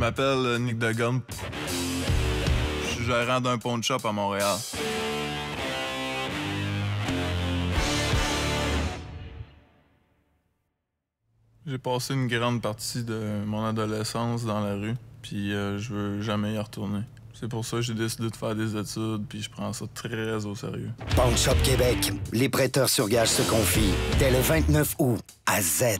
m'appelle euh, Nick Degum. Je suis gérant d'un pawn shop à Montréal. J'ai passé une grande partie de mon adolescence dans la rue, puis euh, je veux jamais y retourner. C'est pour ça que j'ai décidé de faire des études, puis je prends ça très au sérieux. Pawn Shop Québec, les prêteurs sur gage se confient dès le 29 août à Z.